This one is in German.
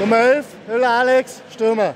Nummer 11, Hülle Alex, Stürmer.